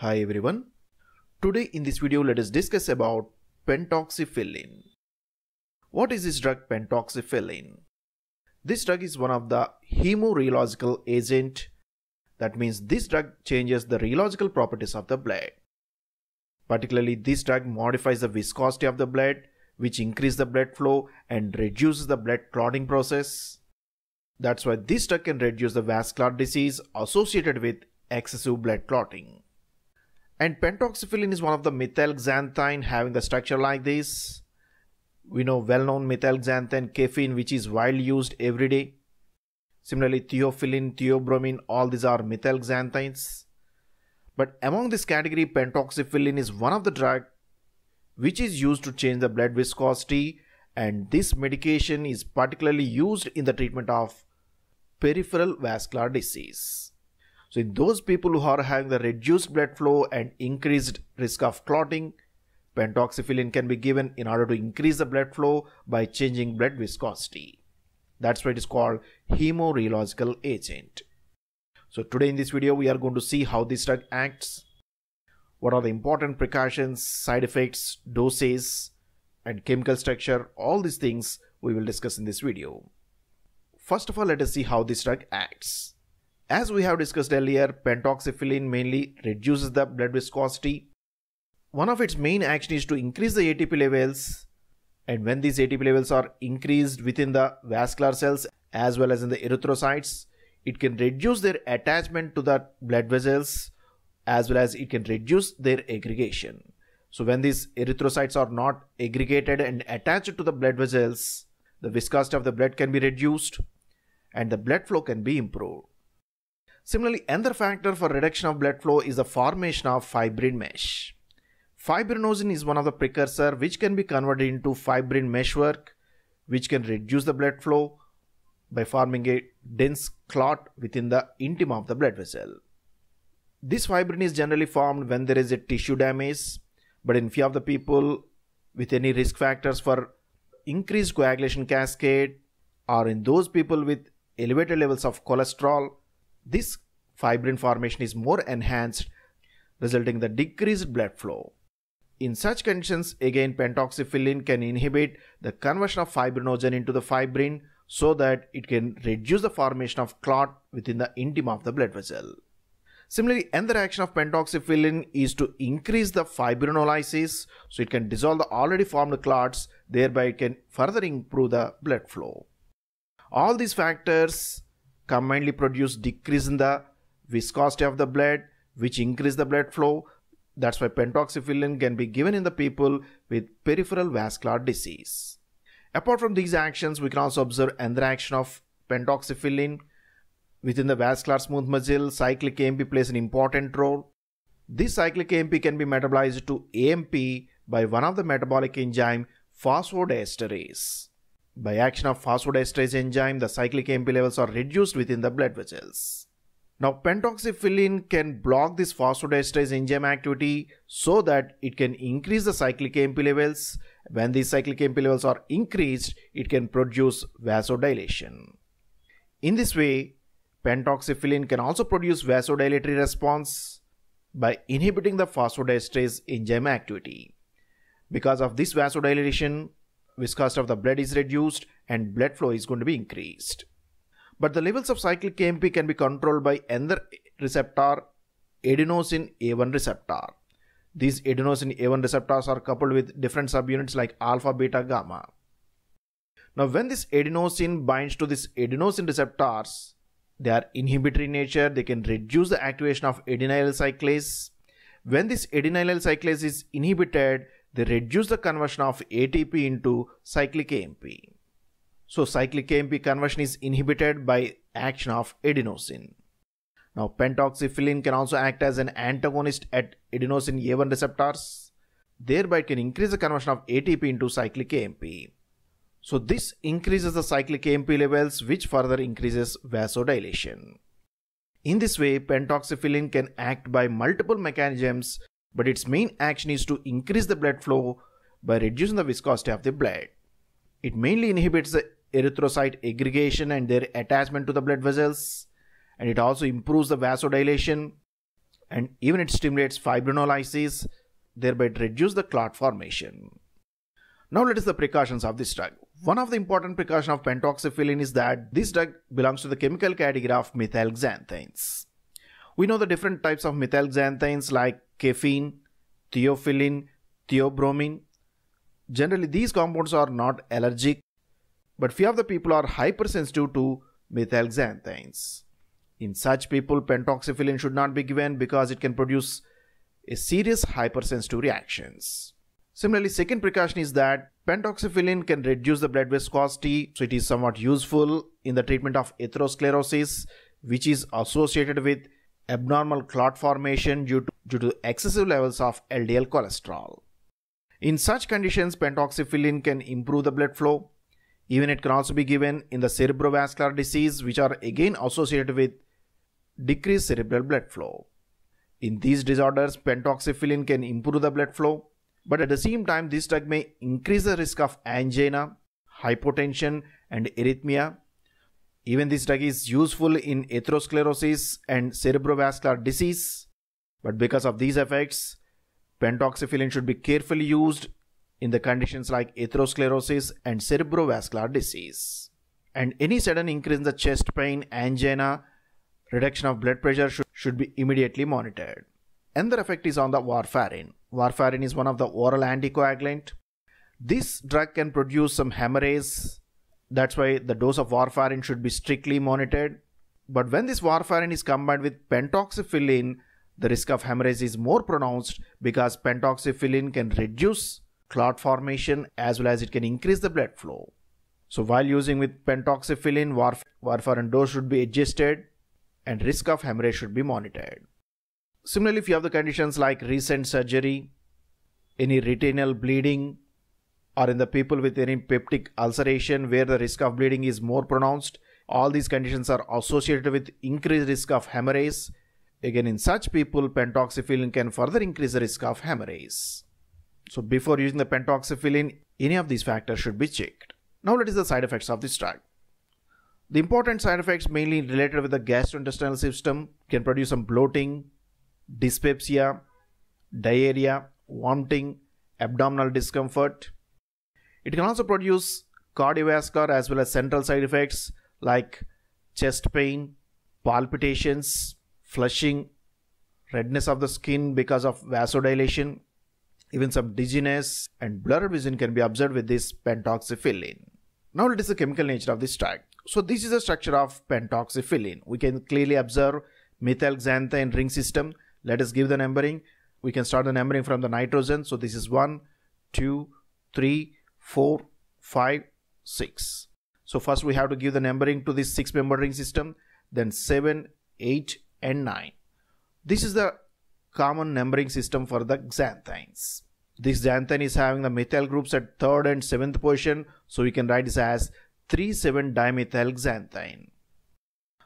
Hi everyone. Today in this video let us discuss about pentoxifylline. What is this drug pentoxifylline? This drug is one of the hemorheological agent. That means this drug changes the rheological properties of the blood. Particularly this drug modifies the viscosity of the blood which increase the blood flow and reduces the blood clotting process. That's why this drug can reduce the vascular disease associated with excessive blood clotting. And pentoxifylline is one of the methylxanthine having the structure like this. We know well-known methylxanthine caffeine which is widely used every day. Similarly, theophylline, theobromine, all these are methylxanthines. But among this category, pentoxifylline is one of the drug which is used to change the blood viscosity and this medication is particularly used in the treatment of peripheral vascular disease. So in those people who are having the reduced blood flow and increased risk of clotting, pentoxifylline can be given in order to increase the blood flow by changing blood viscosity. That's why it is called hemorheological agent. So today in this video we are going to see how this drug acts, what are the important precautions, side effects, doses and chemical structure, all these things we will discuss in this video. First of all let us see how this drug acts. As we have discussed earlier, pentoxifylline mainly reduces the blood viscosity. One of its main action is to increase the ATP levels and when these ATP levels are increased within the vascular cells as well as in the erythrocytes, it can reduce their attachment to the blood vessels as well as it can reduce their aggregation. So when these erythrocytes are not aggregated and attached to the blood vessels, the viscosity of the blood can be reduced and the blood flow can be improved. Similarly, another factor for reduction of blood flow is the formation of fibrin mesh. Fibrinogen is one of the precursor which can be converted into fibrin meshwork which can reduce the blood flow by forming a dense clot within the intima of the blood vessel. This fibrin is generally formed when there is a tissue damage but in few of the people with any risk factors for increased coagulation cascade or in those people with elevated levels of cholesterol this fibrin formation is more enhanced, resulting in the decreased blood flow. In such conditions, again pentoxifylline can inhibit the conversion of fibrinogen into the fibrin so that it can reduce the formation of clot within the intima of the blood vessel. Similarly, another action of pentoxifylline is to increase the fibrinolysis so it can dissolve the already formed clots, thereby it can further improve the blood flow. All these factors combinedly produce decrease in the viscosity of the blood which increase the blood flow. That's why pentoxifylline can be given in the people with peripheral vascular disease. Apart from these actions we can also observe another action of pentoxifylline within the vascular smooth muscle. Cyclic AMP plays an important role. This cyclic AMP can be metabolized to AMP by one of the metabolic enzyme phosphodiesterase by action of phosphodiesterase enzyme, the cyclic AMP levels are reduced within the blood vessels. Now, pentoxifylline can block this phosphodiesterase enzyme activity so that it can increase the cyclic AMP levels. When these cyclic AMP levels are increased, it can produce vasodilation. In this way, pentoxifylline can also produce vasodilatory response by inhibiting the phosphodiesterase enzyme activity. Because of this vasodilation, viscosity of the blood is reduced and blood flow is going to be increased. But the levels of cyclic AMP can be controlled by another receptor, adenosine A1 receptor. These adenosine A1 receptors are coupled with different subunits like alpha, beta, gamma. Now when this adenosine binds to this adenosine receptors, they are inhibitory in nature, they can reduce the activation of adenylyl cyclase. When this adenylyl cyclase is inhibited, they reduce the conversion of ATP into cyclic AMP. So cyclic AMP conversion is inhibited by action of adenosine. Now pentoxifylline can also act as an antagonist at adenosine A1 receptors. Thereby it can increase the conversion of ATP into cyclic AMP. So this increases the cyclic AMP levels which further increases vasodilation. In this way, pentoxifylline can act by multiple mechanisms but its main action is to increase the blood flow by reducing the viscosity of the blood. It mainly inhibits the erythrocyte aggregation and their attachment to the blood vessels and it also improves the vasodilation. and even it stimulates fibrinolysis, thereby it reduces the clot formation. Now let us the precautions of this drug. One of the important precautions of pentoxifylline is that this drug belongs to the chemical category of methylxanthines. We know the different types of methylxanthines like caffeine, theophylline, theobromine. Generally, these compounds are not allergic, but few of the people are hypersensitive to methylxanthines. In such people, pentoxifylline should not be given because it can produce a serious hypersensitive reactions. Similarly, second precaution is that pentoxifylline can reduce the blood viscosity, so it is somewhat useful in the treatment of atherosclerosis, which is associated with abnormal clot formation due to, due to excessive levels of LDL cholesterol. In such conditions, pentoxifylline can improve the blood flow. Even it can also be given in the cerebrovascular disease, which are again associated with decreased cerebral blood flow. In these disorders, pentoxifylline can improve the blood flow, but at the same time, this drug may increase the risk of angina, hypotension, and arrhythmia. Even this drug is useful in atherosclerosis and cerebrovascular disease, but because of these effects, pentoxifylline should be carefully used in the conditions like atherosclerosis and cerebrovascular disease. And any sudden increase in the chest pain, angina, reduction of blood pressure should, should be immediately monitored. Another effect is on the warfarin. Warfarin is one of the oral anticoagulant. This drug can produce some hemorrhage. That's why the dose of warfarin should be strictly monitored. But when this warfarin is combined with pentoxifylline, the risk of hemorrhage is more pronounced because pentoxifylline can reduce clot formation as well as it can increase the blood flow. So while using with pentoxifylline, warf warfarin dose should be adjusted and risk of hemorrhage should be monitored. Similarly, if you have the conditions like recent surgery, any retinal bleeding, or in the people with any peptic ulceration where the risk of bleeding is more pronounced, all these conditions are associated with increased risk of hemorrhage. Again, in such people, pentoxifylline can further increase the risk of hemorrhage. So before using the pentoxifylline, any of these factors should be checked. Now let us the side effects of this drug. The important side effects mainly related with the gastrointestinal system can produce some bloating, dyspepsia, diarrhea, vomiting, abdominal discomfort. It can also produce cardiovascular as well as central side effects like chest pain, palpitations, flushing, redness of the skin because of vasodilation, even some dizziness and blurred vision can be observed with this pentoxifylline. Now let us the chemical nature of this drug. So this is the structure of pentoxifylline. We can clearly observe methylxanthine ring system. Let us give the numbering. We can start the numbering from the nitrogen. So this is 1, 2, 3, 4, 5, 6. So first we have to give the numbering to this 6 member ring system. Then 7, 8 and 9. This is the common numbering system for the xanthines. This xanthine is having the methyl groups at third and seventh position. So we can write this as 3,7-dimethylxanthine.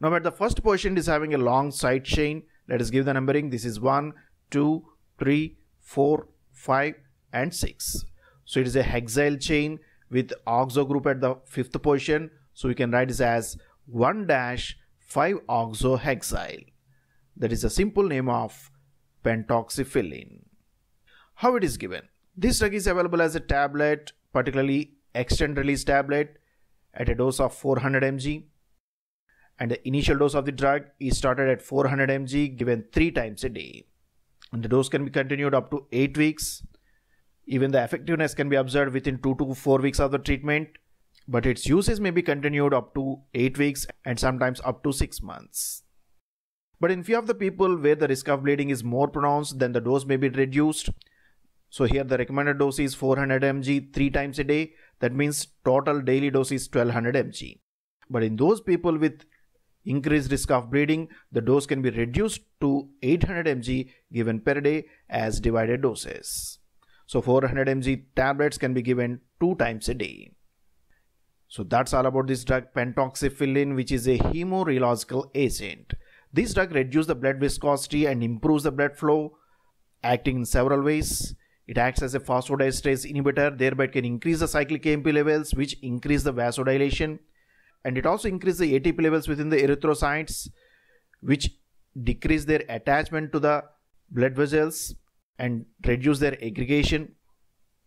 Now at the first position is having a long side chain. Let us give the numbering. This is 1, 2, 3, 4, 5 and 6. So it is a hexyl chain with oxo group at the fifth position. So we can write this as 1 dash 5 oxohexyl. That is a simple name of pentoxifylline. How it is given? This drug is available as a tablet, particularly extended release tablet at a dose of 400 mg and the initial dose of the drug is started at 400 mg given 3 times a day and the dose can be continued up to 8 weeks even the effectiveness can be observed within 2 to 4 weeks of the treatment but its uses may be continued up to 8 weeks and sometimes up to 6 months but in few of the people where the risk of bleeding is more pronounced then the dose may be reduced so here the recommended dose is 400 mg 3 times a day that means total daily dose is 1200 mg. But in those people with increased risk of bleeding, the dose can be reduced to 800 mg given per day as divided doses. So 400 mg tablets can be given two times a day. So that's all about this drug pentoxifylline which is a hemorheological agent. This drug reduces the blood viscosity and improves the blood flow acting in several ways. It acts as a phosphodiesterase inhibitor, thereby it can increase the cyclic AMP levels, which increase the vasodilation. And it also increases the ATP levels within the erythrocytes, which decrease their attachment to the blood vessels and reduce their aggregation.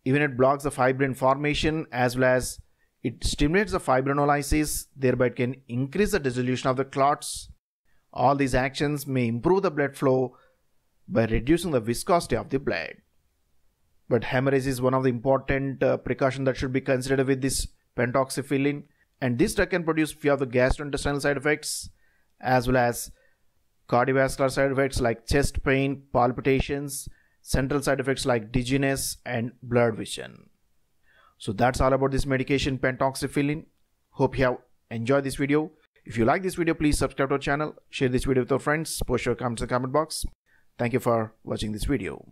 Even it blocks the fibrin formation as well as it stimulates the fibrinolysis, thereby it can increase the dissolution of the clots. All these actions may improve the blood flow by reducing the viscosity of the blood. But hemorrhage is one of the important uh, precautions that should be considered with this pentoxifylline. And this drug can produce few of the gastrointestinal side effects as well as cardiovascular side effects like chest pain, palpitations, central side effects like dizziness and blurred vision. So that's all about this medication pentoxifylline. Hope you have enjoyed this video. If you like this video, please subscribe to our channel, share this video with your friends, post your comments in the comment box. Thank you for watching this video.